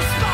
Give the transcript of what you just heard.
just